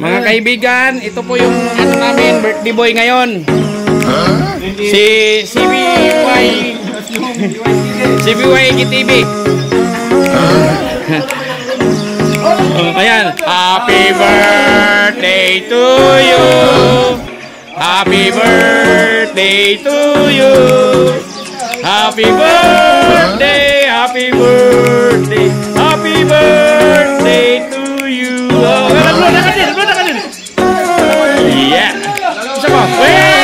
Mga kaibigan, ito po yung ano namin, birthday boy ngayon. Si CBY CBY GTV. Ayan. Happy birthday to you. Happy birthday to you. Happy birthday, Bro, tak kanan. Yeah. Siapa? Weh!